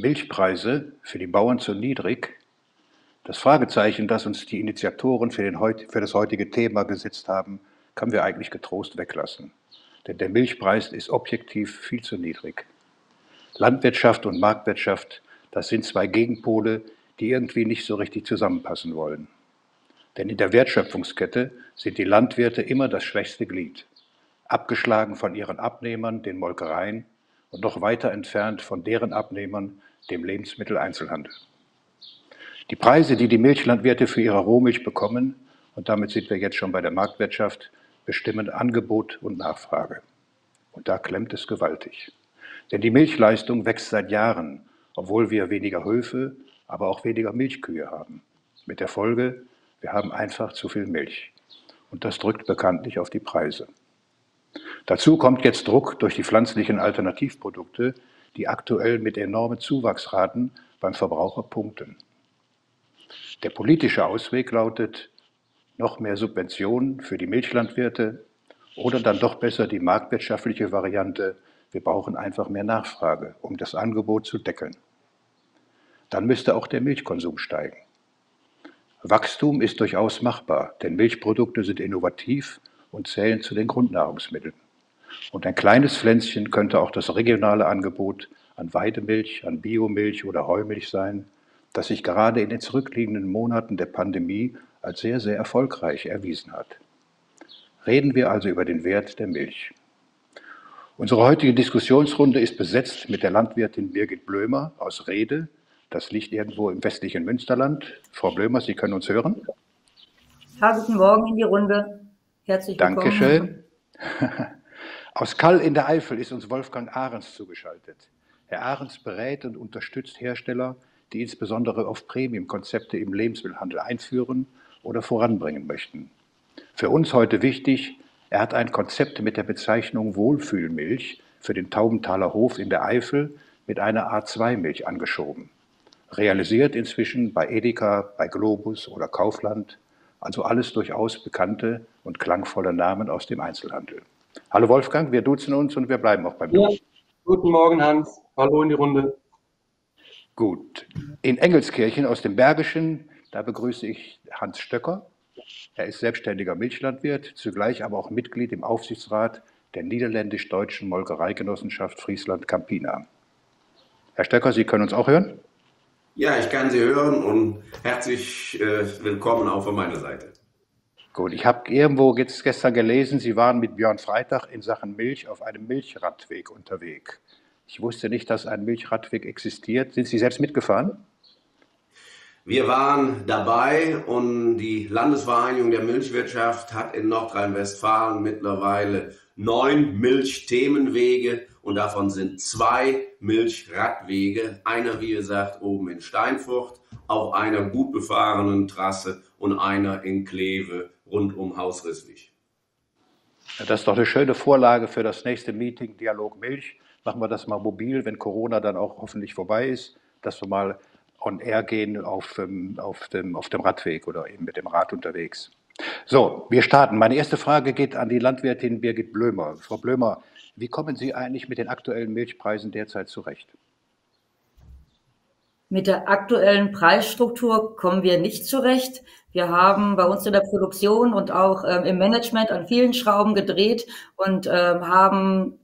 Milchpreise für die Bauern zu niedrig? Das Fragezeichen, das uns die Initiatoren für, den, für das heutige Thema gesetzt haben, können wir eigentlich getrost weglassen. Denn der Milchpreis ist objektiv viel zu niedrig. Landwirtschaft und Marktwirtschaft, das sind zwei Gegenpole, die irgendwie nicht so richtig zusammenpassen wollen. Denn in der Wertschöpfungskette sind die Landwirte immer das schwächste Glied, abgeschlagen von ihren Abnehmern, den Molkereien, und noch weiter entfernt von deren Abnehmern, dem Lebensmitteleinzelhandel. Die Preise, die die Milchlandwirte für ihre Rohmilch bekommen, und damit sind wir jetzt schon bei der Marktwirtschaft, bestimmen Angebot und Nachfrage. Und da klemmt es gewaltig. Denn die Milchleistung wächst seit Jahren, obwohl wir weniger Höfe, aber auch weniger Milchkühe haben. Mit der Folge, wir haben einfach zu viel Milch. Und das drückt bekanntlich auf die Preise. Dazu kommt jetzt Druck durch die pflanzlichen Alternativprodukte, die aktuell mit enormen Zuwachsraten beim Verbraucher punkten. Der politische Ausweg lautet noch mehr Subventionen für die Milchlandwirte oder dann doch besser die marktwirtschaftliche Variante, wir brauchen einfach mehr Nachfrage, um das Angebot zu deckeln. Dann müsste auch der Milchkonsum steigen. Wachstum ist durchaus machbar, denn Milchprodukte sind innovativ und zählen zu den Grundnahrungsmitteln. Und ein kleines Pflänzchen könnte auch das regionale Angebot an Weidemilch, an Biomilch oder Heumilch sein, das sich gerade in den zurückliegenden Monaten der Pandemie als sehr, sehr erfolgreich erwiesen hat. Reden wir also über den Wert der Milch. Unsere heutige Diskussionsrunde ist besetzt mit der Landwirtin Birgit Blömer aus Rede. Das liegt irgendwo im westlichen Münsterland. Frau Blömer, Sie können uns hören. Ja, guten Morgen in die Runde. Herzlich willkommen. Dankeschön. Aus Kall in der Eifel ist uns Wolfgang Ahrens zugeschaltet. Herr Ahrens berät und unterstützt Hersteller, die insbesondere auf Premium-Konzepte im Lebensmittelhandel einführen oder voranbringen möchten. Für uns heute wichtig, er hat ein Konzept mit der Bezeichnung Wohlfühlmilch für den Taubenthaler Hof in der Eifel mit einer A2-Milch angeschoben. Realisiert inzwischen bei Edeka, bei Globus oder Kaufland, also alles durchaus bekannte und klangvolle Namen aus dem Einzelhandel. Hallo Wolfgang, wir duzen uns und wir bleiben auch beim ja. Guten Morgen, Hans. Hallo in die Runde. Gut. In Engelskirchen aus dem Bergischen, da begrüße ich Hans Stöcker. Er ist selbstständiger Milchlandwirt, zugleich aber auch Mitglied im Aufsichtsrat der niederländisch-deutschen Molkereigenossenschaft Friesland-Campina. Herr Stöcker, Sie können uns auch hören? Ja, ich kann Sie hören und herzlich äh, willkommen auch von meiner Seite. Gut, ich habe irgendwo jetzt gestern gelesen, Sie waren mit Björn Freitag in Sachen Milch auf einem Milchradweg unterwegs. Ich wusste nicht, dass ein Milchradweg existiert. Sind Sie selbst mitgefahren? Wir waren dabei und die Landesvereinigung der Milchwirtschaft hat in Nordrhein-Westfalen mittlerweile neun Milchthemenwege und davon sind zwei Milchradwege. Einer, wie gesagt, oben in Steinfurt auf einer gut befahrenen Trasse und einer in Kleve rund um Haus Risswig. Das ist doch eine schöne Vorlage für das nächste Meeting Dialog Milch. Machen wir das mal mobil, wenn Corona dann auch hoffentlich vorbei ist, dass wir mal on air gehen auf, auf, dem, auf dem Radweg oder eben mit dem Rad unterwegs. So, wir starten. Meine erste Frage geht an die Landwirtin Birgit Blömer. Frau Blömer, wie kommen Sie eigentlich mit den aktuellen Milchpreisen derzeit zurecht? Mit der aktuellen Preisstruktur kommen wir nicht zurecht. Wir haben bei uns in der Produktion und auch ähm, im Management an vielen Schrauben gedreht und ähm, haben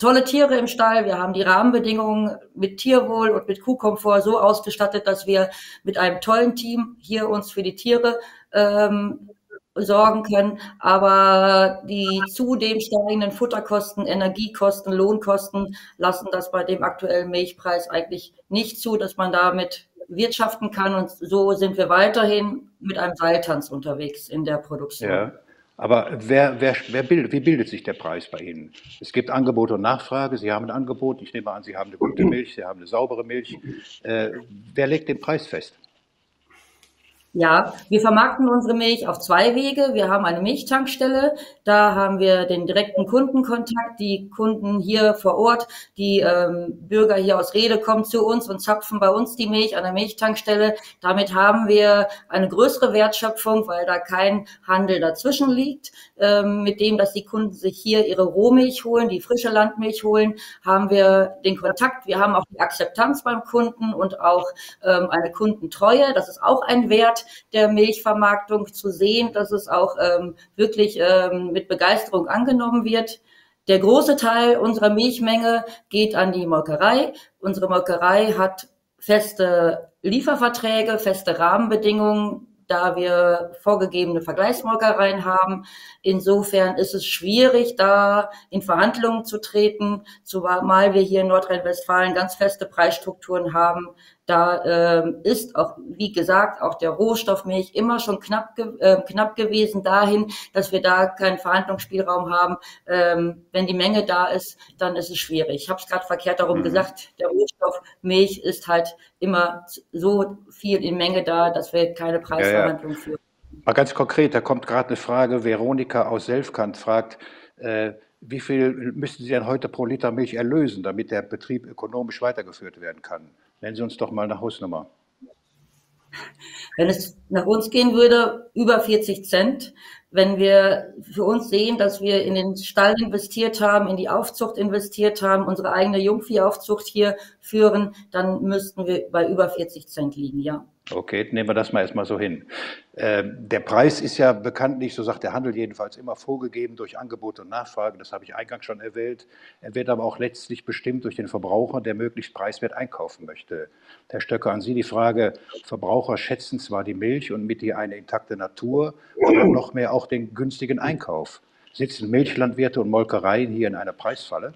tolle Tiere im Stall. Wir haben die Rahmenbedingungen mit Tierwohl und mit Kuhkomfort so ausgestattet, dass wir mit einem tollen Team hier uns für die Tiere ähm, sorgen können. Aber die zudem steigenden Futterkosten, Energiekosten, Lohnkosten lassen das bei dem aktuellen Milchpreis eigentlich nicht zu, dass man damit wirtschaften kann. Und so sind wir weiterhin mit einem Seiltanz unterwegs in der Produktion. Ja. Aber wer, wer, wer bildet, wie bildet sich der Preis bei Ihnen? Es gibt Angebot und Nachfrage. Sie haben ein Angebot. Ich nehme an, Sie haben eine gute Milch, Sie haben eine saubere Milch. Äh, wer legt den Preis fest? Ja, wir vermarkten unsere Milch auf zwei Wege. Wir haben eine Milchtankstelle. Da haben wir den direkten Kundenkontakt. Die Kunden hier vor Ort, die ähm, Bürger hier aus Rede kommen zu uns und zapfen bei uns die Milch an der Milchtankstelle. Damit haben wir eine größere Wertschöpfung, weil da kein Handel dazwischen liegt. Ähm, mit dem, dass die Kunden sich hier ihre Rohmilch holen, die frische Landmilch holen, haben wir den Kontakt. Wir haben auch die Akzeptanz beim Kunden und auch ähm, eine Kundentreue. Das ist auch ein Wert der Milchvermarktung zu sehen, dass es auch ähm, wirklich ähm, mit Begeisterung angenommen wird. Der große Teil unserer Milchmenge geht an die Molkerei. Unsere Molkerei hat feste Lieferverträge, feste Rahmenbedingungen, da wir vorgegebene Vergleichsmolkereien haben. Insofern ist es schwierig, da in Verhandlungen zu treten, zumal wir hier in Nordrhein-Westfalen ganz feste Preisstrukturen haben, da ähm, ist auch, wie gesagt, auch der Rohstoffmilch immer schon knapp, ge äh, knapp gewesen dahin, dass wir da keinen Verhandlungsspielraum haben. Ähm, wenn die Menge da ist, dann ist es schwierig. Ich habe es gerade verkehrt darum mhm. gesagt, der Rohstoffmilch ist halt immer so viel in Menge da, dass wir keine Preisverhandlung ja, ja. führen. Mal ganz konkret, da kommt gerade eine Frage, Veronika aus Selfkant fragt, äh, wie viel müssten Sie denn heute pro Liter Milch erlösen, damit der Betrieb ökonomisch weitergeführt werden kann? Nennen Sie uns doch mal eine Hausnummer. Wenn es nach uns gehen würde, über 40 Cent. Wenn wir für uns sehen, dass wir in den Stall investiert haben, in die Aufzucht investiert haben, unsere eigene Jungviehaufzucht hier führen, dann müssten wir bei über 40 Cent liegen, ja. Okay, nehmen wir das mal erstmal so hin. Ähm, der Preis ist ja bekanntlich, so sagt der Handel jedenfalls, immer vorgegeben durch Angebot und Nachfrage. Das habe ich eingangs schon erwähnt. Er wird aber auch letztlich bestimmt durch den Verbraucher, der möglichst preiswert einkaufen möchte. Herr Stöcker, an Sie die Frage, Verbraucher schätzen zwar die Milch und mit ihr eine intakte Natur, aber noch mehr auch den günstigen Einkauf. Sitzen Milchlandwirte und Molkereien hier in einer Preisfalle?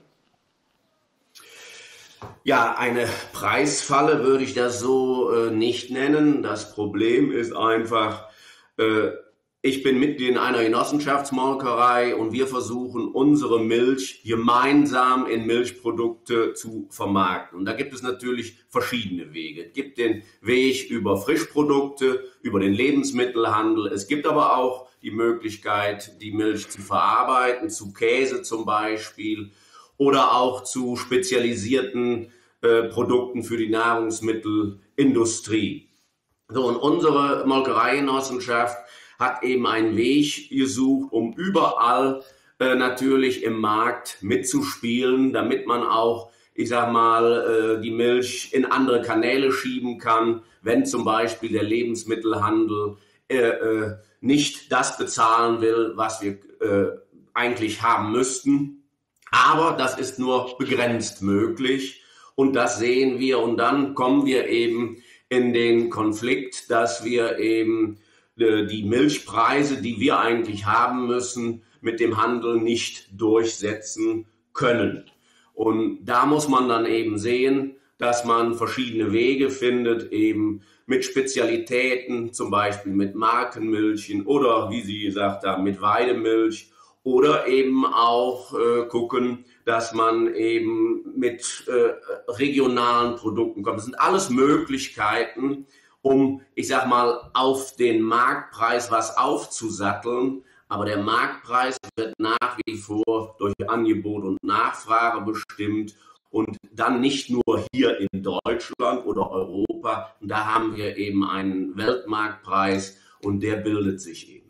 Ja, eine Preisfalle würde ich das so äh, nicht nennen. Das Problem ist einfach, äh, ich bin Mitglied in einer Genossenschaftsmolkerei und wir versuchen unsere Milch gemeinsam in Milchprodukte zu vermarkten. Und da gibt es natürlich verschiedene Wege. Es gibt den Weg über Frischprodukte, über den Lebensmittelhandel. Es gibt aber auch die Möglichkeit, die Milch zu verarbeiten, zu Käse zum Beispiel oder auch zu spezialisierten äh, Produkten für die Nahrungsmittelindustrie. So, und unsere Molkereigenossenschaft hat eben einen Weg gesucht, um überall äh, natürlich im Markt mitzuspielen, damit man auch, ich sag mal, äh, die Milch in andere Kanäle schieben kann, wenn zum Beispiel der Lebensmittelhandel äh, äh nicht das bezahlen will, was wir äh, eigentlich haben müssten. Aber das ist nur begrenzt möglich. Und das sehen wir. Und dann kommen wir eben in den Konflikt, dass wir eben äh, die Milchpreise, die wir eigentlich haben müssen, mit dem Handel nicht durchsetzen können. Und da muss man dann eben sehen, dass man verschiedene Wege findet, eben mit Spezialitäten, zum Beispiel mit Markenmilchen oder wie Sie gesagt haben, mit Weidemilch oder eben auch äh, gucken, dass man eben mit äh, regionalen Produkten kommt. Das sind alles Möglichkeiten, um, ich sag mal, auf den Marktpreis was aufzusatteln. Aber der Marktpreis wird nach wie vor durch Angebot und Nachfrage bestimmt und dann nicht nur hier in Deutschland oder Europa. Und da haben wir eben einen Weltmarktpreis und der bildet sich eben.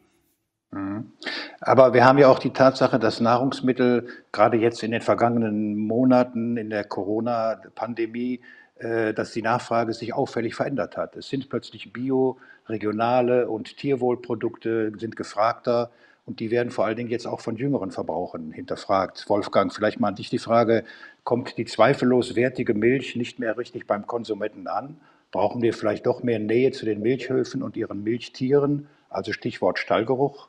Mhm. Aber wir haben ja auch die Tatsache, dass Nahrungsmittel gerade jetzt in den vergangenen Monaten in der Corona-Pandemie, äh, dass die Nachfrage sich auffällig verändert hat. Es sind plötzlich bio, regionale und Tierwohlprodukte sind gefragter und die werden vor allen Dingen jetzt auch von jüngeren Verbrauchern hinterfragt. Wolfgang, vielleicht mal an dich die Frage, kommt die zweifellos wertige Milch nicht mehr richtig beim Konsumenten an? Brauchen wir vielleicht doch mehr Nähe zu den Milchhöfen und ihren Milchtieren? Also Stichwort Stallgeruch.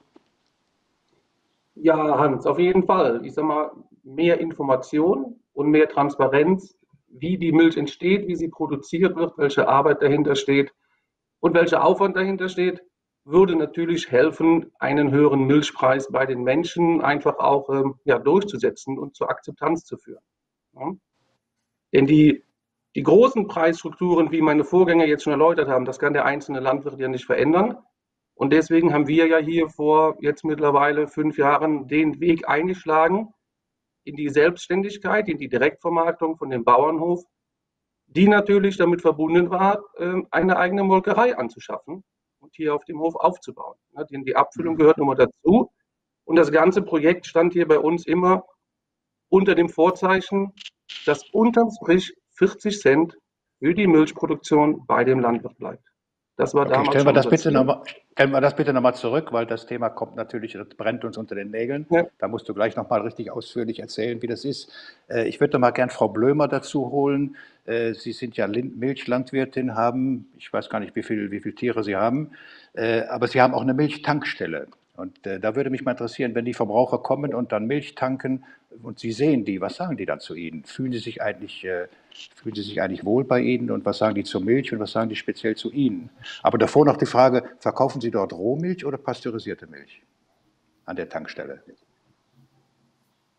Ja, Hans, auf jeden Fall. Ich sage mal, mehr Information und mehr Transparenz, wie die Milch entsteht, wie sie produziert wird, welche Arbeit dahinter steht und welcher Aufwand dahinter steht, würde natürlich helfen, einen höheren Milchpreis bei den Menschen einfach auch ähm, ja, durchzusetzen und zur Akzeptanz zu führen. Ja? Denn die Die großen Preisstrukturen, wie meine Vorgänger jetzt schon erläutert haben, das kann der einzelne Landwirt ja nicht verändern. Und deswegen haben wir ja hier vor jetzt mittlerweile fünf Jahren den Weg eingeschlagen in die Selbstständigkeit, in die Direktvermarktung von dem Bauernhof, die natürlich damit verbunden war, ähm, eine eigene Molkerei anzuschaffen und hier auf dem Hof aufzubauen. Denn die Abfüllung gehört nun mal dazu. Und das ganze Projekt stand hier bei uns immer unter dem Vorzeichen, dass unterm Strich 40 Cent für die Milchproduktion bei dem Landwirt bleibt. Das war okay, damals stellen wir das bitte noch mal, stellen wir das bitte nochmal zurück, weil das Thema kommt natürlich, das brennt uns unter den Nägeln. Ja. Da musst du gleich nochmal richtig ausführlich erzählen, wie das ist. Äh, ich würde mal gern Frau Blömer dazu holen. Äh, Sie sind ja Milchlandwirtin, haben, ich weiß gar nicht, wie viele wie viel Tiere Sie haben, äh, aber Sie haben auch eine Milchtankstelle. Und äh, da würde mich mal interessieren, wenn die Verbraucher kommen und dann Milch tanken und Sie sehen die, was sagen die dann zu Ihnen? Fühlen Sie sich eigentlich, äh, fühlen Sie sich eigentlich wohl bei Ihnen und was sagen die zur Milch und was sagen die speziell zu Ihnen? Aber davor noch die Frage, verkaufen Sie dort Rohmilch oder pasteurisierte Milch an der Tankstelle?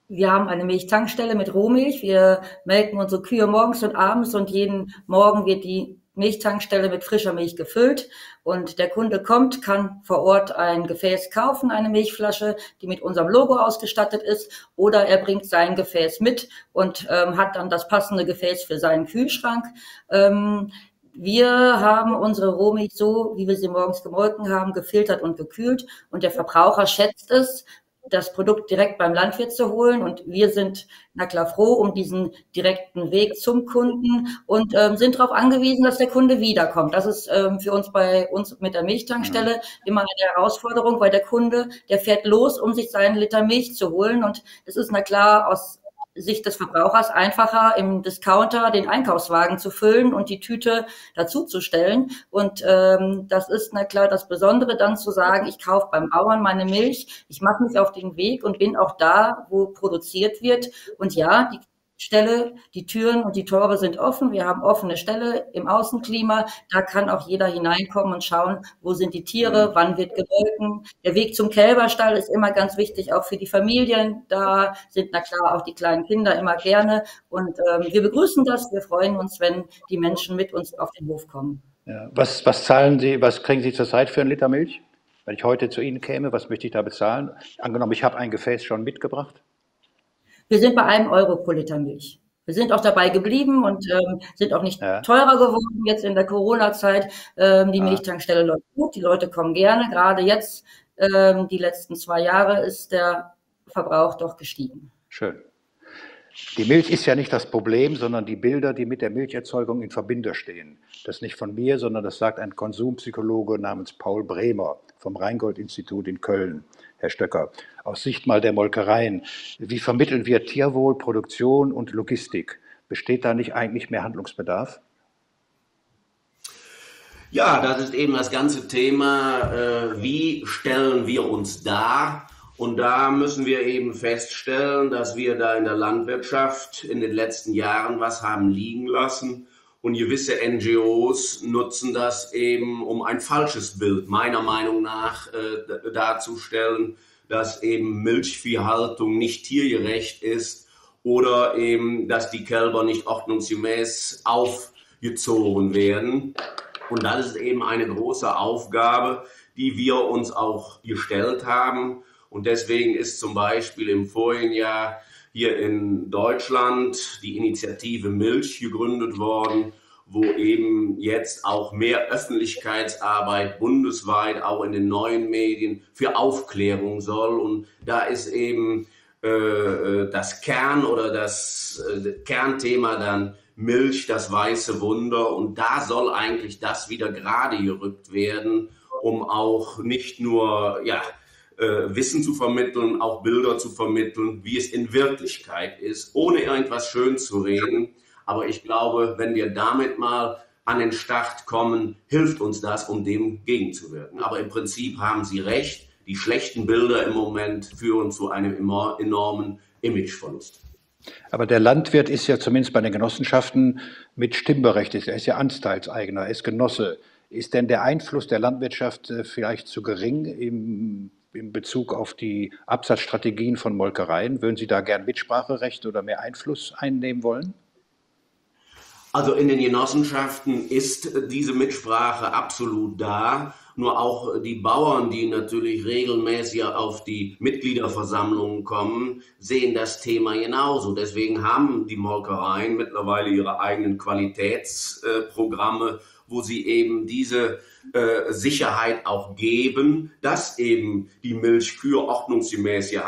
Wir haben eine Milchtankstelle mit Rohmilch. Wir melken unsere Kühe morgens und abends und jeden Morgen wird die Milchtankstelle mit frischer Milch gefüllt. Und der Kunde kommt, kann vor Ort ein Gefäß kaufen, eine Milchflasche, die mit unserem Logo ausgestattet ist, oder er bringt sein Gefäß mit und ähm, hat dann das passende Gefäß für seinen Kühlschrank. Ähm, wir haben unsere Rohmilch so, wie wir sie morgens gemolken haben, gefiltert und gekühlt. Und der Verbraucher schätzt es, das Produkt direkt beim Landwirt zu holen. Und wir sind, na klar, froh um diesen direkten Weg zum Kunden und ähm, sind darauf angewiesen, dass der Kunde wiederkommt. Das ist ähm, für uns bei uns mit der Milchtankstelle mhm. immer eine Herausforderung, weil der Kunde, der fährt los, um sich seinen Liter Milch zu holen. Und es ist, na klar, aus Sicht des Verbrauchers einfacher, im Discounter den Einkaufswagen zu füllen und die Tüte dazuzustellen. Und ähm, das ist na klar das Besondere, dann zu sagen, ich kaufe beim Bauern meine Milch, ich mache mich auf den Weg und bin auch da, wo produziert wird. Und ja, die Stelle. Die Türen und die Tore sind offen. Wir haben offene Stelle im Außenklima. Da kann auch jeder hineinkommen und schauen, wo sind die Tiere, mhm. wann wird gemolken. Der Weg zum Kälberstall ist immer ganz wichtig, auch für die Familien. Da sind na klar auch die kleinen Kinder immer gerne. Und ähm, wir begrüßen das. Wir freuen uns, wenn die Menschen mit uns auf den Hof kommen. Ja, was, was zahlen Sie, was kriegen Sie zurzeit für einen Liter Milch? Wenn ich heute zu Ihnen käme, was möchte ich da bezahlen? Angenommen, ich habe ein Gefäß schon mitgebracht. Wir sind bei einem Euro pro Liter Milch. Wir sind auch dabei geblieben und ähm, sind auch nicht ja. teurer geworden jetzt in der Corona-Zeit. Ähm, die ah. Milchtankstelle läuft gut, die Leute kommen gerne. Gerade jetzt, ähm, die letzten zwei Jahre, ist der Verbrauch doch gestiegen. Schön. Die Milch ist ja nicht das Problem, sondern die Bilder, die mit der Milcherzeugung in Verbindung stehen. Das ist nicht von mir, sondern das sagt ein Konsumpsychologe namens Paul Bremer vom Rheingold-Institut in Köln. Herr Stöcker, aus Sicht mal der Molkereien, wie vermitteln wir Tierwohl, Produktion und Logistik? Besteht da nicht eigentlich mehr Handlungsbedarf? Ja, das ist eben das ganze Thema, äh, wie stellen wir uns dar? Und da müssen wir eben feststellen, dass wir da in der Landwirtschaft in den letzten Jahren was haben liegen lassen. Und gewisse NGOs nutzen das eben, um ein falsches Bild meiner Meinung nach äh, darzustellen, dass eben Milchviehhaltung nicht tiergerecht ist oder eben, dass die Kälber nicht ordnungsgemäß aufgezogen werden. Und das ist eben eine große Aufgabe, die wir uns auch gestellt haben. Und deswegen ist zum Beispiel im vorigen Jahr hier in Deutschland die Initiative Milch gegründet worden, wo eben jetzt auch mehr Öffentlichkeitsarbeit bundesweit, auch in den neuen Medien, für Aufklärung soll. Und da ist eben äh, äh das Kern oder das äh, Kernthema dann Milch, das weiße Wunder. Und da soll eigentlich das wieder gerade gerückt werden, um auch nicht nur, ja, äh, Wissen zu vermitteln, auch Bilder zu vermitteln, wie es in Wirklichkeit ist, ohne irgendwas schön zu reden. Aber ich glaube, wenn wir damit mal an den Start kommen, hilft uns das, um dem gegenzuwirken. Aber im Prinzip haben Sie recht, die schlechten Bilder im Moment führen zu einem enormen Imageverlust. Aber der Landwirt ist ja zumindest bei den Genossenschaften mit Stimmberechtigt. Er ist ja Anteilseigner, er ist Genosse. Ist denn der Einfluss der Landwirtschaft äh, vielleicht zu gering im in Bezug auf die Absatzstrategien von Molkereien? Würden Sie da gern Mitspracherecht oder mehr Einfluss einnehmen wollen? Also in den Genossenschaften ist diese Mitsprache absolut da. Nur auch die Bauern, die natürlich regelmäßig auf die Mitgliederversammlungen kommen, sehen das Thema genauso. Deswegen haben die Molkereien mittlerweile ihre eigenen Qualitätsprogramme, wo sie eben diese äh, Sicherheit auch geben, dass eben die Milchkühe ordnungsgemäß äh,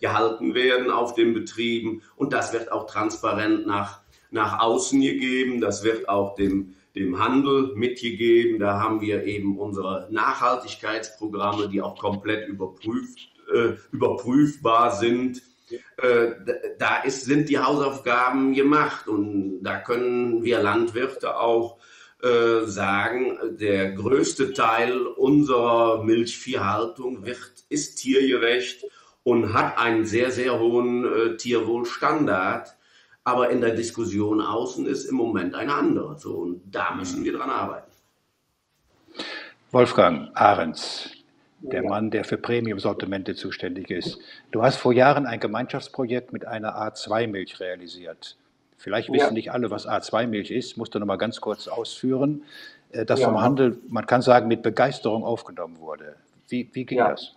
gehalten werden auf den Betrieben. Und das wird auch transparent nach, nach außen gegeben. Das wird auch dem dem Handel mitgegeben. Da haben wir eben unsere Nachhaltigkeitsprogramme, die auch komplett überprüft, äh, überprüfbar sind. Äh, da ist, sind die Hausaufgaben gemacht und da können wir Landwirte auch äh, sagen, der größte Teil unserer Milchviehhaltung wird, ist tiergerecht und hat einen sehr, sehr hohen äh, Tierwohlstandard aber in der Diskussion außen ist im Moment eine andere. So, und da müssen wir dran arbeiten. Wolfgang Ahrens, der Mann, der für Premium-Sortimente zuständig ist. Du hast vor Jahren ein Gemeinschaftsprojekt mit einer A2-Milch realisiert. Vielleicht wissen ja. nicht alle, was A2-Milch ist, musst du noch mal ganz kurz ausführen, äh, das ja. vom Handel, man kann sagen, mit Begeisterung aufgenommen wurde. Wie, wie ging ja. das?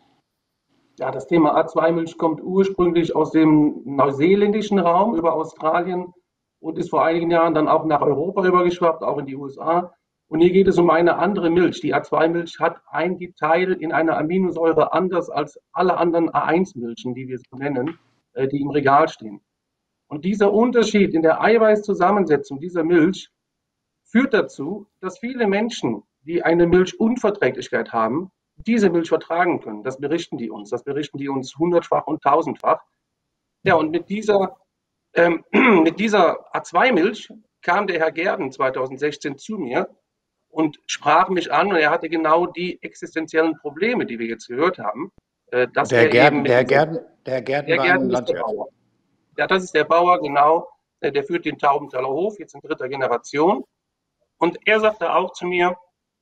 Ja, das Thema A2-Milch kommt ursprünglich aus dem neuseeländischen Raum über Australien und ist vor einigen Jahren dann auch nach Europa übergeschwappt, auch in die USA. Und hier geht es um eine andere Milch. Die A2-Milch hat ein Detail in einer Aminosäure anders als alle anderen A1-Milchen, die wir so nennen, äh, die im Regal stehen. Und dieser Unterschied in der Eiweißzusammensetzung dieser Milch führt dazu, dass viele Menschen, die eine Milchunverträglichkeit haben, diese Milch vertragen können. Das berichten die uns. Das berichten die uns hundertfach und tausendfach. Ja, und mit dieser, ähm, mit dieser A2-Milch kam der Herr Gerden 2016 zu mir und sprach mich an und er hatte genau die existenziellen Probleme, die wir jetzt gehört haben. Äh, dass der, Gerden, der, Gerden, der Gerden, der Gerden ist der Bauer. Ja, das ist der Bauer, genau. Äh, der führt den Taubenthaler Hof, jetzt in dritter Generation. Und er sagte auch zu mir,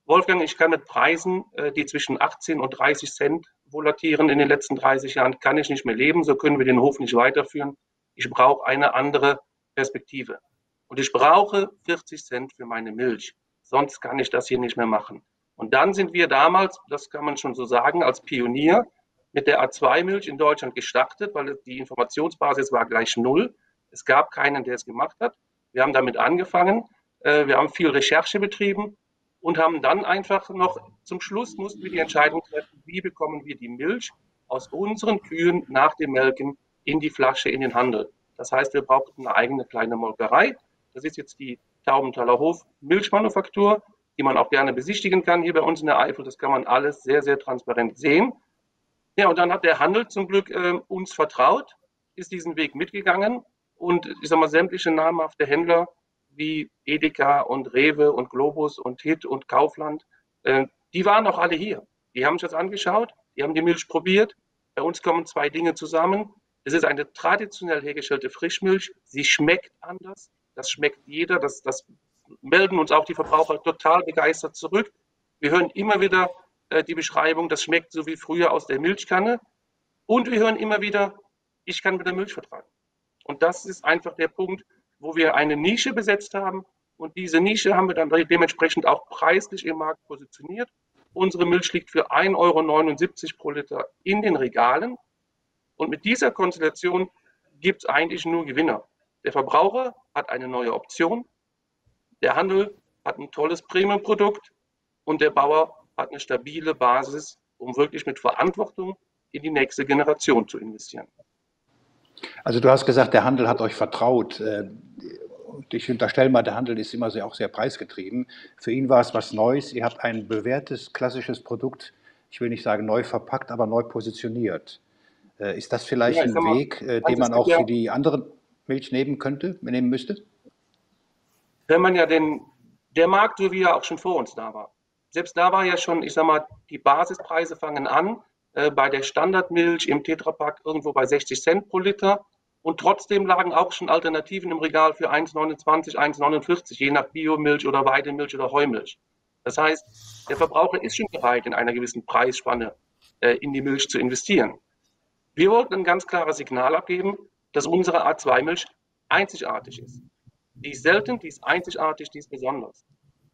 Wolfgang, ich kann mit Preisen, äh, die zwischen 18 und 30 Cent volatieren in den letzten 30 Jahren, kann ich nicht mehr leben. So können wir den Hof nicht weiterführen. Ich brauche eine andere Perspektive. Und ich brauche 40 Cent für meine Milch. Sonst kann ich das hier nicht mehr machen. Und dann sind wir damals, das kann man schon so sagen, als Pionier mit der A2-Milch in Deutschland gestartet, weil die Informationsbasis war gleich null. Es gab keinen, der es gemacht hat. Wir haben damit angefangen. Äh, wir haben viel Recherche betrieben und haben dann einfach noch zum Schluss mussten wir die Entscheidung treffen, wie bekommen wir die Milch aus unseren Kühen nach dem Melken in die Flasche, in den Handel. Das heißt, wir brauchten eine eigene kleine Molkerei. Das ist jetzt die Taubenthaler Hof Milchmanufaktur, die man auch gerne besichtigen kann hier bei uns in der Eifel. Das kann man alles sehr, sehr transparent sehen. Ja, und dann hat der Handel zum Glück äh, uns vertraut, ist diesen Weg mitgegangen und ich sage mal, sämtliche namhafte Händler wie Edeka und Rewe und Globus und Hit und Kaufland, äh, die waren auch alle hier. Die haben sich das angeschaut, die haben die Milch probiert. Bei uns kommen zwei Dinge zusammen. Es ist eine traditionell hergestellte Frischmilch. Sie schmeckt anders. Das schmeckt jeder. Das, das melden uns auch die Verbraucher total begeistert zurück. Wir hören immer wieder äh, die Beschreibung, das schmeckt so wie früher aus der Milchkanne. Und wir hören immer wieder, ich kann mit der Milch vertragen. Und das ist einfach der Punkt, wo wir eine Nische besetzt haben. Und diese Nische haben wir dann dementsprechend auch preislich im Markt positioniert. Unsere Milch liegt für 1,79 Euro pro Liter in den Regalen. Und mit dieser Konstellation gibt es eigentlich nur Gewinner. Der Verbraucher hat eine neue Option, der Handel hat ein tolles Premium-Produkt und der Bauer hat eine stabile Basis, um wirklich mit Verantwortung in die nächste Generation zu investieren. Also du hast gesagt, der Handel hat euch vertraut. Äh, ich unterstelle mal, der Handel ist immer sehr, auch sehr preisgetrieben. Für ihn war es was Neues. Ihr habt ein bewährtes, klassisches Produkt, ich will nicht sagen neu verpackt, aber neu positioniert. Äh, ist das vielleicht ja, ein mal, Weg, äh, den man auch ja, für die anderen Milch nehmen könnte, nehmen müsste? Wenn man ja den, der Markt, so wie er auch schon vor uns da war. Selbst da war ja schon, ich sag mal, die Basispreise fangen an äh, bei der Standardmilch im Tetrapack irgendwo bei 60 Cent pro Liter. Und trotzdem lagen auch schon Alternativen im Regal für 1,29, 1,49, je nach Biomilch oder Weidemilch oder Heumilch. Das heißt, der Verbraucher ist schon bereit, in einer gewissen Preisspanne äh, in die Milch zu investieren. Wir wollten ein ganz klares Signal abgeben, dass unsere A2-Milch einzigartig ist. Die ist selten, die ist einzigartig, die ist besonders.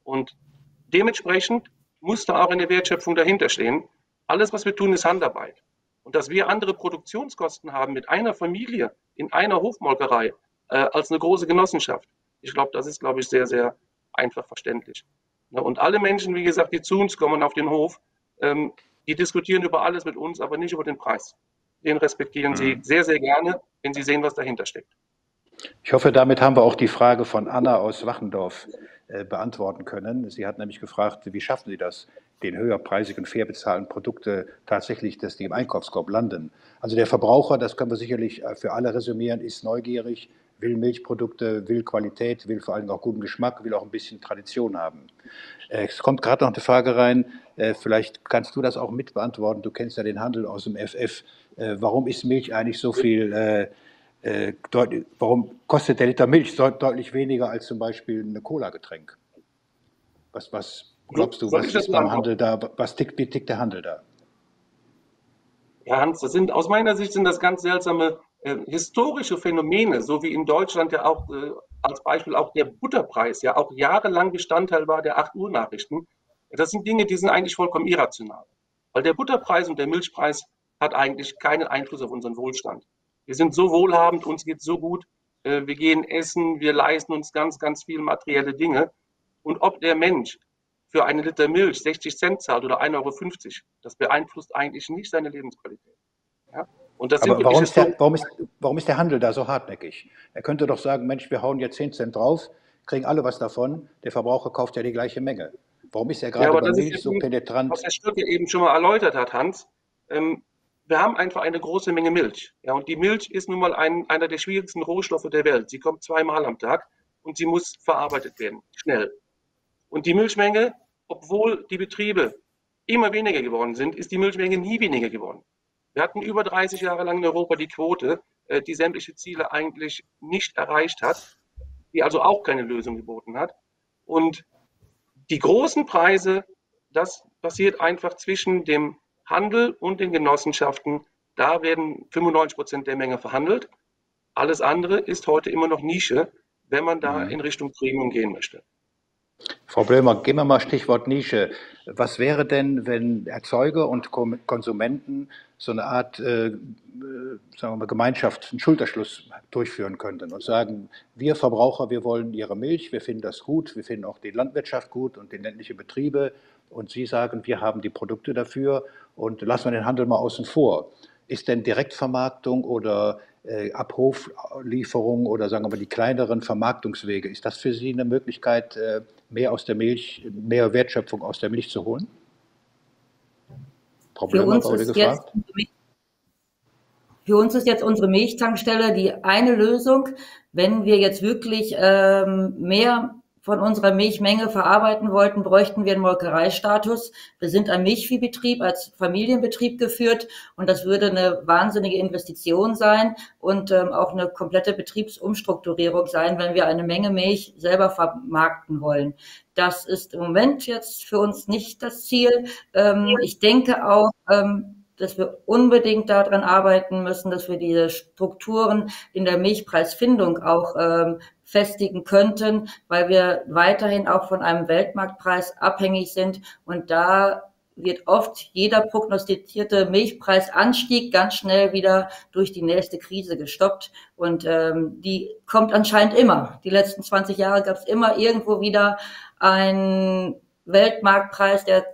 Und dementsprechend muss da auch eine Wertschöpfung dahinter stehen. Alles, was wir tun, ist Handarbeit. Und dass wir andere Produktionskosten haben mit einer Familie in einer Hofmolkerei äh, als eine große Genossenschaft, ich glaube, das ist, glaube ich, sehr, sehr einfach verständlich. Ne, und alle Menschen, wie gesagt, die zu uns kommen auf den Hof, ähm, die diskutieren über alles mit uns, aber nicht über den Preis. Den respektieren mhm. sie sehr, sehr gerne, wenn sie sehen, was dahinter steckt. Ich hoffe, damit haben wir auch die Frage von Anna aus Wachendorf äh, beantworten können. Sie hat nämlich gefragt, wie schaffen Sie das, den höherpreisigen, fair bezahlten Produkte tatsächlich, dass die im Einkaufskorb landen. Also der Verbraucher, das können wir sicherlich äh, für alle resümieren, ist neugierig, will Milchprodukte, will Qualität, will vor allem auch guten Geschmack, will auch ein bisschen Tradition haben. Äh, es kommt gerade noch eine Frage rein, vielleicht kannst du das auch mit beantworten, du kennst ja den Handel aus dem FF. Warum ist Milch eigentlich so viel äh, warum kostet der Liter Milch deutlich weniger als zum Beispiel ein Cola-Getränk? Was, was glaubst du, was ist beim Handel da, was tickt, wie tickt der Handel da? Ja, Hans, das sind, aus meiner Sicht sind das ganz seltsame äh, historische Phänomene, so wie in Deutschland ja auch äh, als Beispiel auch der Butterpreis ja auch jahrelang Bestandteil war der 8 Uhr Nachrichten. Das sind Dinge, die sind eigentlich vollkommen irrational. Weil der Butterpreis und der Milchpreis hat eigentlich keinen Einfluss auf unseren Wohlstand. Wir sind so wohlhabend, uns geht so gut, äh, wir gehen essen, wir leisten uns ganz, ganz viele materielle Dinge. Und ob der Mensch für einen Liter Milch 60 Cent zahlt oder 1,50 Euro, das beeinflusst eigentlich nicht seine Lebensqualität. Ja? Und das Aber warum ist, der, warum, ist, warum ist der Handel da so hartnäckig? Er könnte doch sagen, Mensch, wir hauen jetzt 10 Cent drauf, kriegen alle was davon, der Verbraucher kauft ja die gleiche Menge. Warum ist er gerade ja, bei Milch so penetrant? Was Herr Stück ja eben schon mal erläutert hat, Hans, ähm, wir haben einfach eine große Menge Milch. Ja, und die Milch ist nun mal ein, einer der schwierigsten Rohstoffe der Welt. Sie kommt zweimal am Tag und sie muss verarbeitet werden, schnell. Und die Milchmenge, obwohl die Betriebe immer weniger geworden sind, ist die Milchmenge nie weniger geworden. Wir hatten über 30 Jahre lang in Europa die Quote, äh, die sämtliche Ziele eigentlich nicht erreicht hat, die also auch keine Lösung geboten hat. Und die großen Preise, das passiert einfach zwischen dem Handel und den Genossenschaften, da werden 95 Prozent der Menge verhandelt. Alles andere ist heute immer noch Nische, wenn man da mhm. in Richtung Premium gehen möchte. Frau Blömer, gehen wir mal Stichwort Nische. Was wäre denn, wenn Erzeuger und Konsumenten so eine Art äh, äh, mal, Gemeinschaft, einen Schulterschluss durchführen könnten und sagen, wir Verbraucher, wir wollen Ihre Milch, wir finden das gut, wir finden auch die Landwirtschaft gut und die ländlichen Betriebe und Sie sagen, wir haben die Produkte dafür und lassen wir den Handel mal außen vor. Ist denn Direktvermarktung oder äh, Abruflieferung oder sagen wir mal die kleineren Vermarktungswege, ist das für Sie eine Möglichkeit, äh, mehr aus der Milch, mehr Wertschöpfung aus der Milch zu holen? Uns, ist jetzt, für uns ist jetzt unsere Milchtankstelle die eine Lösung. Wenn wir jetzt wirklich ähm, mehr von unserer Milchmenge verarbeiten wollten, bräuchten wir einen Molkereistatus. Wir sind ein Milchviehbetrieb als Familienbetrieb geführt und das würde eine wahnsinnige Investition sein und ähm, auch eine komplette Betriebsumstrukturierung sein, wenn wir eine Menge Milch selber vermarkten wollen. Das ist im Moment jetzt für uns nicht das Ziel. Ähm, ich denke auch, ähm, dass wir unbedingt daran arbeiten müssen, dass wir diese Strukturen in der Milchpreisfindung auch ähm, festigen könnten, weil wir weiterhin auch von einem Weltmarktpreis abhängig sind und da wird oft jeder prognostizierte Milchpreisanstieg ganz schnell wieder durch die nächste Krise gestoppt. Und ähm, die kommt anscheinend immer. Die letzten 20 Jahre gab es immer irgendwo wieder einen Weltmarktpreis, der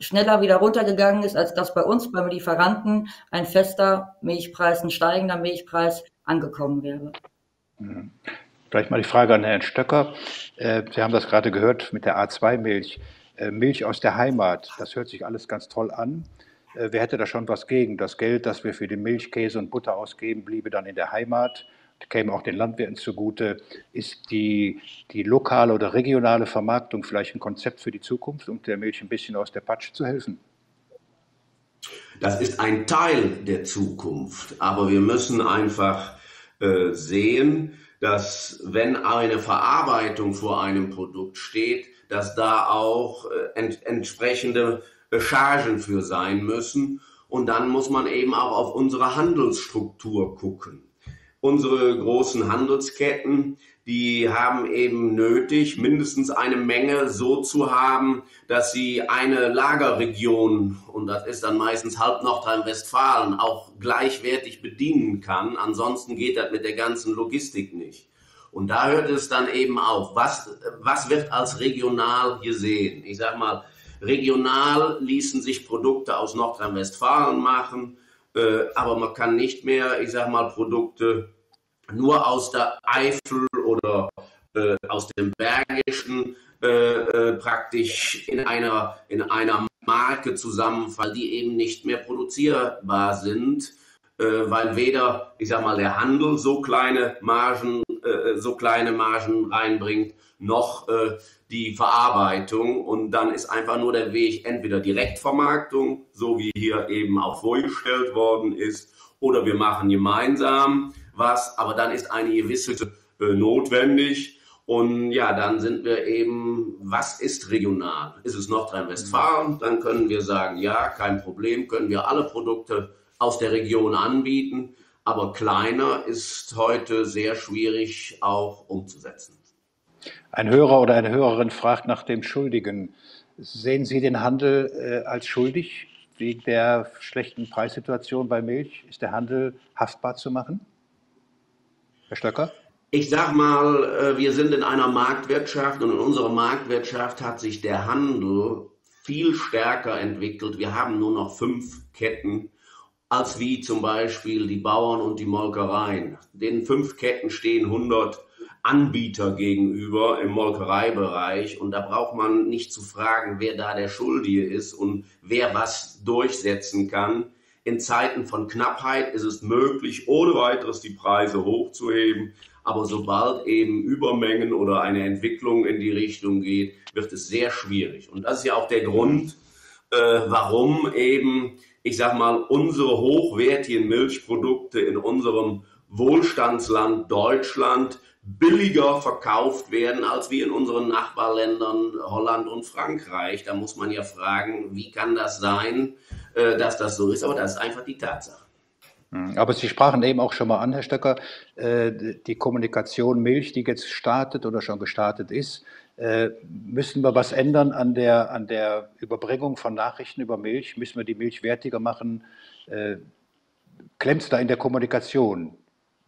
schneller wieder runtergegangen ist, als das bei uns beim Lieferanten ein fester Milchpreis, ein steigender Milchpreis angekommen wäre. Mhm. Vielleicht mal die Frage an Herrn Stöcker. Äh, Sie haben das gerade gehört mit der A2-Milch. Äh, Milch aus der Heimat, das hört sich alles ganz toll an. Äh, wer hätte da schon was gegen? Das Geld, das wir für die Milch, Käse und Butter ausgeben, bliebe dann in der Heimat käme auch den Landwirten zugute. Ist die, die lokale oder regionale Vermarktung vielleicht ein Konzept für die Zukunft, um der Milch ein bisschen aus der Patsche zu helfen? Das ist ein Teil der Zukunft, aber wir müssen einfach äh, sehen, dass wenn eine Verarbeitung vor einem Produkt steht, dass da auch äh, ent entsprechende Chargen für sein müssen. Und dann muss man eben auch auf unsere Handelsstruktur gucken unsere großen Handelsketten, die haben eben nötig, mindestens eine Menge so zu haben, dass sie eine Lagerregion, und das ist dann meistens halb Nordrhein-Westfalen, auch gleichwertig bedienen kann. Ansonsten geht das mit der ganzen Logistik nicht. Und da hört es dann eben auf. Was, was wird als regional gesehen? Ich sag mal, regional ließen sich Produkte aus Nordrhein-Westfalen machen, aber man kann nicht mehr, ich sag mal, Produkte nur aus der Eifel oder äh, aus dem Bergischen äh, äh, praktisch in einer, in einer Marke zusammenfallen, die eben nicht mehr produzierbar sind, äh, weil weder, ich sag mal, der Handel so kleine Margen, äh, so kleine Margen reinbringt, noch äh, die Verarbeitung. Und dann ist einfach nur der Weg entweder Direktvermarktung, so wie hier eben auch vorgestellt worden ist, oder wir machen gemeinsam was, aber dann ist eine gewisse äh, notwendig. Und ja, dann sind wir eben, was ist regional? Ist es Nordrhein-Westfalen? Dann können wir sagen, ja, kein Problem, können wir alle Produkte aus der Region anbieten. Aber kleiner ist heute sehr schwierig auch umzusetzen. Ein Hörer oder eine Hörerin fragt nach dem Schuldigen. Sehen Sie den Handel äh, als schuldig wegen der schlechten Preissituation bei Milch? Ist der Handel haftbar zu machen? Herr Stöcker? Ich sag mal, äh, wir sind in einer Marktwirtschaft und in unserer Marktwirtschaft hat sich der Handel viel stärker entwickelt. Wir haben nur noch fünf Ketten, als wie zum Beispiel die Bauern und die Molkereien. Den fünf Ketten stehen 100 Anbieter gegenüber im Molkereibereich und da braucht man nicht zu fragen, wer da der Schuldige ist und wer was durchsetzen kann. In Zeiten von Knappheit ist es möglich, ohne weiteres die Preise hochzuheben. Aber sobald eben Übermengen oder eine Entwicklung in die Richtung geht, wird es sehr schwierig. Und das ist ja auch der Grund, äh, warum eben, ich sag mal, unsere hochwertigen Milchprodukte in unserem Wohlstandsland Deutschland billiger verkauft werden als wie in unseren Nachbarländern Holland und Frankreich. Da muss man ja fragen, wie kann das sein? Äh, dass das so ist, aber das ist einfach die Tatsache. Hm, aber Sie sprachen eben auch schon mal an, Herr Stöcker, äh, die Kommunikation Milch, die jetzt startet oder schon gestartet ist. Äh, müssen wir was ändern an der, an der Überbringung von Nachrichten über Milch? Müssen wir die Milch wertiger machen? Klemmt es da in der Kommunikation,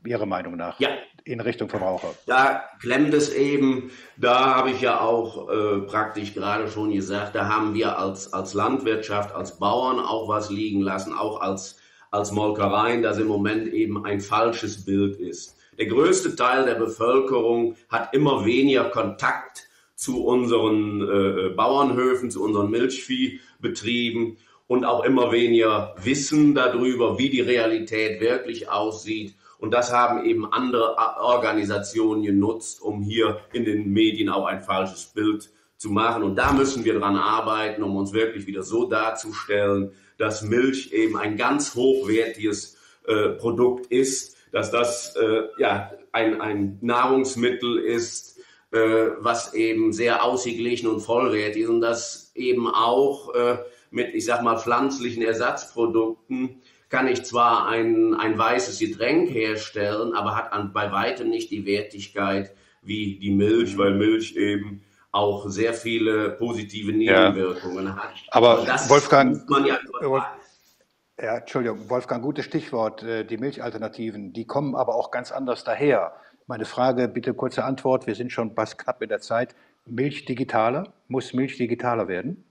Ihrer Meinung nach? Ja, in Richtung Verbraucher? Da klemmt es eben, da habe ich ja auch äh, praktisch gerade schon gesagt, da haben wir als, als Landwirtschaft, als Bauern auch was liegen lassen, auch als, als Molkereien, dass im Moment eben ein falsches Bild ist. Der größte Teil der Bevölkerung hat immer weniger Kontakt zu unseren äh, Bauernhöfen, zu unseren Milchviehbetrieben und auch immer weniger Wissen darüber, wie die Realität wirklich aussieht. Und das haben eben andere Organisationen genutzt, um hier in den Medien auch ein falsches Bild zu machen. Und da müssen wir dran arbeiten, um uns wirklich wieder so darzustellen, dass Milch eben ein ganz hochwertiges äh, Produkt ist, dass das äh, ja, ein, ein Nahrungsmittel ist, äh, was eben sehr ausgeglichen und vollwertig ist und das eben auch äh, mit, ich sag mal, pflanzlichen Ersatzprodukten kann ich zwar ein, ein weißes Getränk herstellen, aber hat an, bei weitem nicht die Wertigkeit wie die Milch, weil Milch eben auch sehr viele positive Nebenwirkungen ja. hat. Aber Wolfgang, ja, ja, Entschuldigung, Wolfgang, gutes Stichwort, äh, die Milchalternativen, die kommen aber auch ganz anders daher. Meine Frage, bitte kurze Antwort, wir sind schon fast knapp in der Zeit. Milch digitaler? Muss Milch digitaler werden?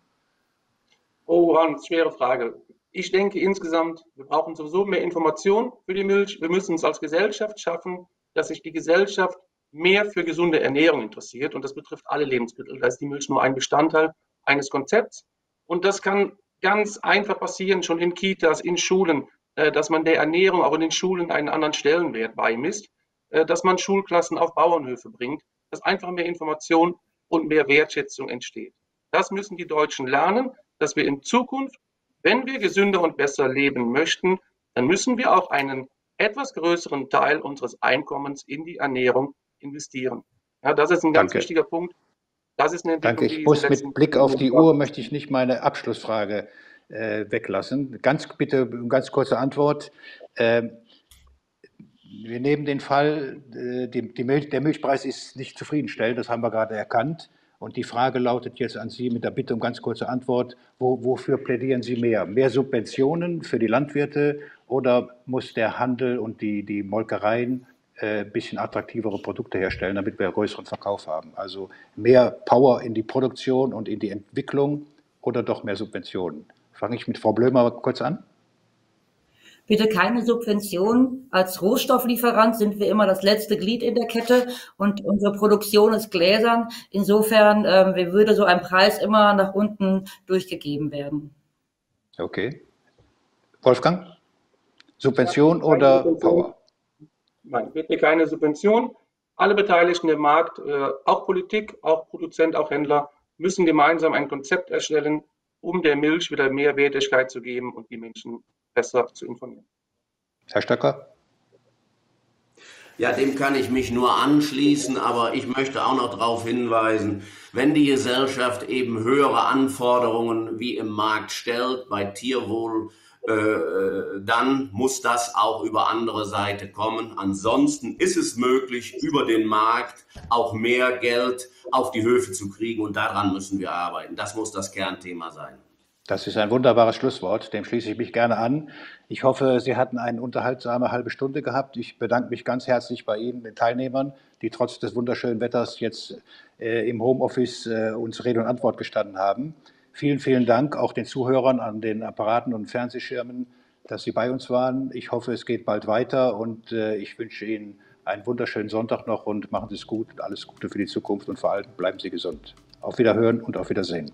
Oh, Hans, schwere Frage. Ich denke insgesamt, wir brauchen sowieso mehr Information für die Milch. Wir müssen es als Gesellschaft schaffen, dass sich die Gesellschaft mehr für gesunde Ernährung interessiert. Und das betrifft alle Lebensmittel. Da ist die Milch nur ein Bestandteil eines Konzepts. Und das kann ganz einfach passieren, schon in Kitas, in Schulen, äh, dass man der Ernährung auch in den Schulen einen anderen Stellenwert beimisst, äh, dass man Schulklassen auf Bauernhöfe bringt, dass einfach mehr Information und mehr Wertschätzung entsteht. Das müssen die Deutschen lernen, dass wir in Zukunft wenn wir gesünder und besser leben möchten, dann müssen wir auch einen etwas größeren Teil unseres Einkommens in die Ernährung investieren. Ja, das ist ein ganz Danke. wichtiger Punkt. Das ist eine Danke. Ich muss mit Blick auf die Uhr möchte ich nicht meine Abschlussfrage äh, weglassen. Ganz bitte, ganz kurze Antwort. Äh, wir nehmen den Fall, äh, die, die Milch, der Milchpreis ist nicht zufriedenstellend, das haben wir gerade erkannt. Und die Frage lautet jetzt an Sie mit der Bitte um ganz kurze Antwort, wo, wofür plädieren Sie mehr? Mehr Subventionen für die Landwirte oder muss der Handel und die, die Molkereien ein äh, bisschen attraktivere Produkte herstellen, damit wir größeren Verkauf haben? Also mehr Power in die Produktion und in die Entwicklung oder doch mehr Subventionen? Fange ich mit Frau Blömer kurz an. Bitte keine Subvention. Als Rohstofflieferant sind wir immer das letzte Glied in der Kette und unsere Produktion ist gläsern. Insofern ähm, würde so ein Preis immer nach unten durchgegeben werden. Okay. Wolfgang? Subvention oder Subvention. Power? Nein, bitte keine Subvention. Alle Beteiligten im Markt, äh, auch Politik, auch Produzent, auch Händler, müssen gemeinsam ein Konzept erstellen, um der Milch wieder mehr Wertigkeit zu geben und die Menschen besser zu informieren. Herr Stöcker? Ja, dem kann ich mich nur anschließen, aber ich möchte auch noch darauf hinweisen, wenn die Gesellschaft eben höhere Anforderungen wie im Markt stellt bei Tierwohl, äh, äh dann muss das auch über andere Seite kommen. Ansonsten ist es möglich, über den Markt auch mehr Geld auf die Höfe zu kriegen und daran müssen wir arbeiten. Das muss das Kernthema sein. Das ist ein wunderbares Schlusswort, dem schließe ich mich gerne an. Ich hoffe, Sie hatten eine unterhaltsame halbe Stunde gehabt. Ich bedanke mich ganz herzlich bei Ihnen, den Teilnehmern, die trotz des wunderschönen Wetters jetzt äh, im Homeoffice äh, uns Rede und Antwort gestanden haben. Vielen, vielen Dank auch den Zuhörern an den Apparaten und Fernsehschirmen, dass Sie bei uns waren. Ich hoffe, es geht bald weiter und äh, ich wünsche Ihnen einen wunderschönen Sonntag noch und machen Sie es gut. Alles Gute für die Zukunft und vor allem bleiben Sie gesund. Auf Wiederhören und auf Wiedersehen.